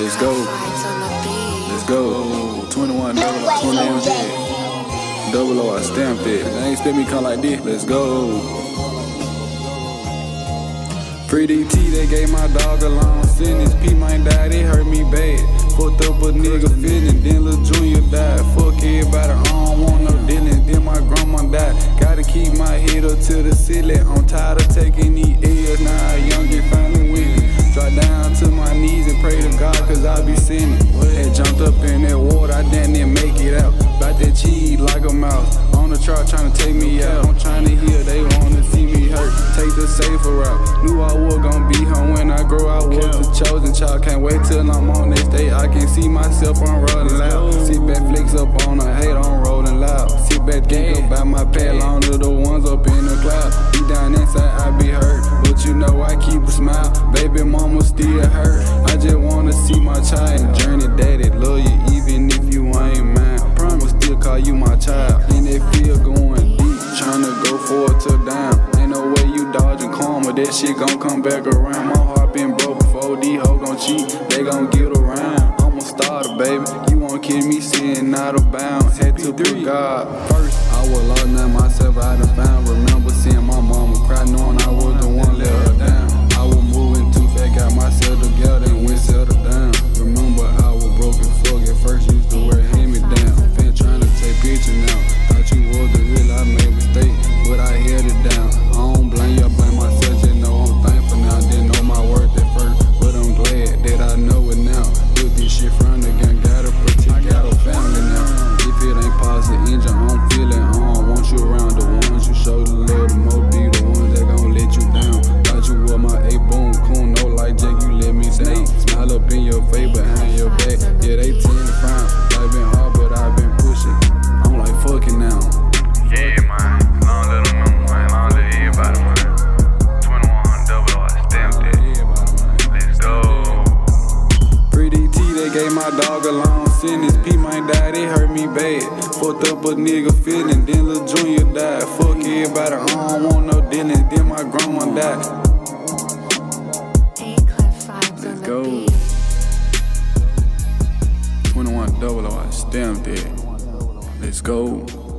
Let's go. Let's go. 21 double O, 20 MG. Double O, I stamped it. I ain't expect me come like this. Let's go. Pretty T, they gave my dog a long sentence. P might die, they hurt me bad. Fucked up a nigga feeling, then Lil Junior died. Fuck everybody, I don't want no dealing. Then my grandma died. Gotta keep my head up to the ceiling. I'm tired of taking God, cause I be sinning. Had jumped up in that water, I didn't make it out. Bout that cheese like a mouse. On the truck trying to take me out. I'm trying to heal, they wanna see me hurt. Take the safer route. Knew I was gonna be home when I grow. I was the chosen child. Can't wait till I'm on this day. I can see myself on rolling loud. Sit back, flex up on a hate on rolling loud. Sit back, think about my long to the ones up in the cloud. Be down inside, I be hurt. But you know I keep a smile. Forward to down. Ain't no way you dodging karma. That shit gon' come back around. My heart been broke before these hoes gon' cheat. They gon' get around. I'm a starter, baby. You won't kill me sitting out of bounds. Had to put God first. I was lost now myself. I done found. Remember seeing my mama cry, knowing I was the front again, dog a long sentence. P might die, they hurt me bad. Fucked up a nigga feeling, then Lil Junior died. Fuck everybody, I don't want no dealing. Then my grandma died. Let's go. 21 double O, I stamped it. Let's go.